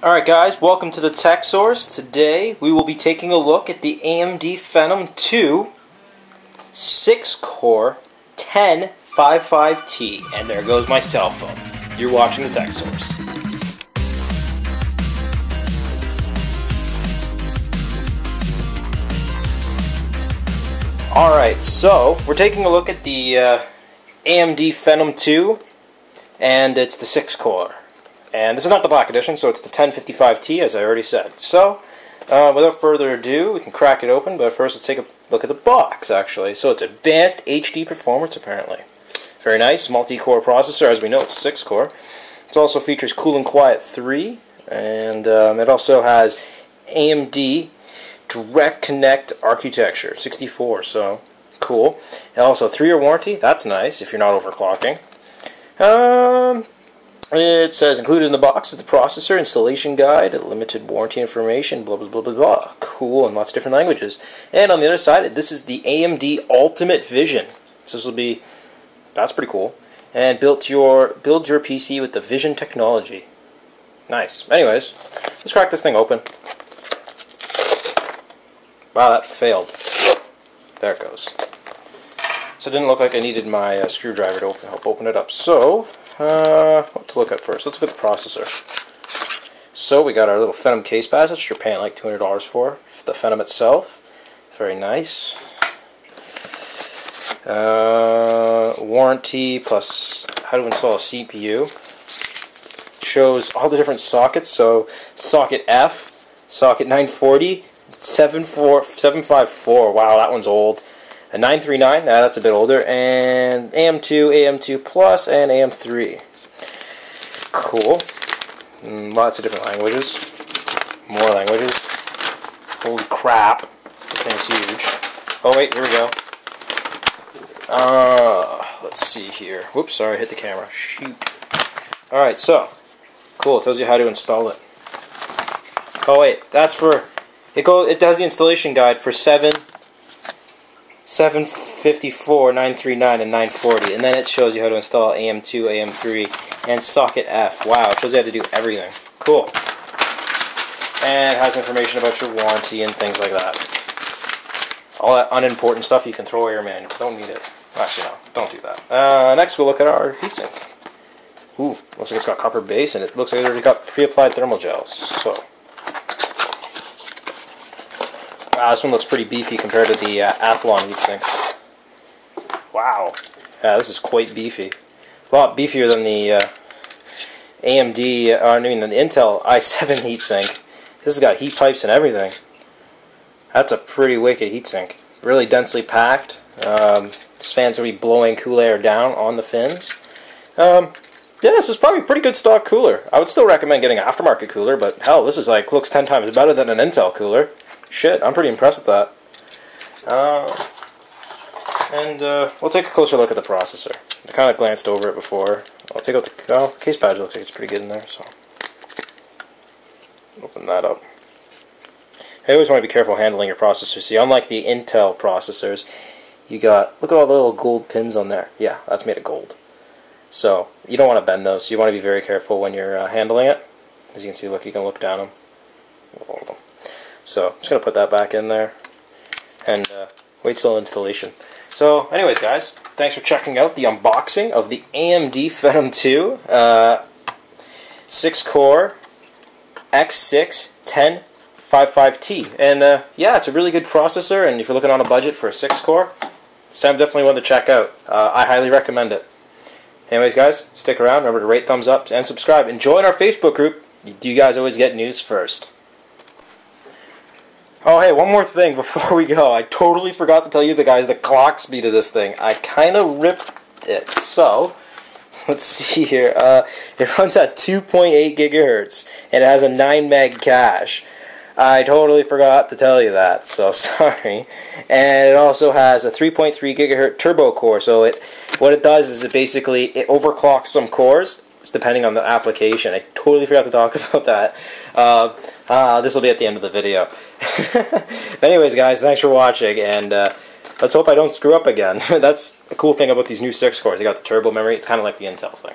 Alright guys, welcome to the Tech Source. Today we will be taking a look at the AMD Phenom 2 6-core 1055T. And there goes my cell phone. You're watching the Tech Source. Alright, so we're taking a look at the uh, AMD Phenom 2 and it's the 6-core. And this is not the black edition, so it's the 1055T, as I already said. So, uh, without further ado, we can crack it open, but first let's take a look at the box, actually. So it's advanced HD performance, apparently. Very nice, multi-core processor, as we know, it's a 6-core. It also features Cool and Quiet 3, and um, it also has AMD Direct Connect architecture, 64, so cool. And also, 3-year warranty, that's nice if you're not overclocking. Um, it says included in the box is the processor, installation guide, limited warranty information, blah blah blah blah blah. Cool, in lots of different languages. And on the other side, this is the AMD Ultimate Vision. So this will be that's pretty cool. And built your build your PC with the Vision technology. Nice. Anyways, let's crack this thing open. Wow, that failed. There it goes. So it didn't look like I needed my uh, screwdriver to open, help open it up. So uh, look at first? Let's look at the processor. So we got our little Phenom case badge, which you're paying like $200 for. The Phenom itself, very nice. Uh, warranty plus how to install a CPU. Shows all the different sockets. So socket F, socket 940, 754. Wow, that one's old a 939, now that's a bit older, and AM2, AM2 Plus, and AM3. Cool. Mm, lots of different languages. More languages. Holy crap. This thing's huge. Oh wait, here we go. Uh, let's see here. Whoops, sorry, I hit the camera. Shoot. Alright, so, cool, it tells you how to install it. Oh wait, that's for, it, go, it does the installation guide for 7 754, 939, and 940. And then it shows you how to install AM2, AM3, and socket F. Wow, it shows you how to do everything. Cool. And it has information about your warranty and things like that. All that unimportant stuff you can throw away your manual. Don't need it. Actually, no, don't do that. Uh, next, we'll look at our heatsink. Ooh, looks like it's got copper base, and it looks like it's already got pre-applied thermal gels. So, Wow, this one looks pretty beefy compared to the uh, Athlon heatsinks. Wow. Yeah, this is quite beefy. A lot beefier than the uh, AMD, uh, I mean the Intel i7 heatsink. This has got heat pipes and everything. That's a pretty wicked heatsink. Really densely packed. Um, this fan's going to be blowing cool air down on the fins. Um, yeah, this is probably a pretty good stock cooler. I would still recommend getting an aftermarket cooler, but hell, this is like looks 10 times better than an Intel cooler. Shit, I'm pretty impressed with that. Uh, and uh, we'll take a closer look at the processor. I kind of glanced over it before. I'll take out the, oh, case badge. Looks like it's pretty good in there. So open that up. I always want to be careful handling your processor. See, unlike the Intel processors, you got look at all the little gold pins on there. Yeah, that's made of gold. So you don't want to bend those. So you want to be very careful when you're uh, handling it. As you can see, look, you can look down them. Them. So I'm just going to put that back in there and uh, wait till installation. So anyways guys, thanks for checking out the unboxing of the AMD Phenom 2 uh, 6-core X6 1055T. And uh, yeah, it's a really good processor and if you're looking on a budget for a 6-core, Sam definitely one to check out. Uh, I highly recommend it. Anyways guys, stick around. Remember to rate, thumbs up, and subscribe. And join our Facebook group. Do you guys always get news first. Oh, hey, one more thing before we go. I totally forgot to tell you the guys the clock speed of this thing. I kind of ripped it. So, let's see here. Uh, it runs at 2.8 gigahertz, and it has a 9 meg cache. I totally forgot to tell you that, so sorry. And it also has a 3.3 gigahertz turbo core. So it, what it does is it basically it overclocks some cores It's depending on the application. I totally forgot to talk about that. Uh, uh, this will be at the end of the video. anyways, guys, thanks for watching, and uh, let's hope I don't screw up again. That's the cool thing about these new 6 cores. They got the turbo memory. It's kind of like the Intel thing.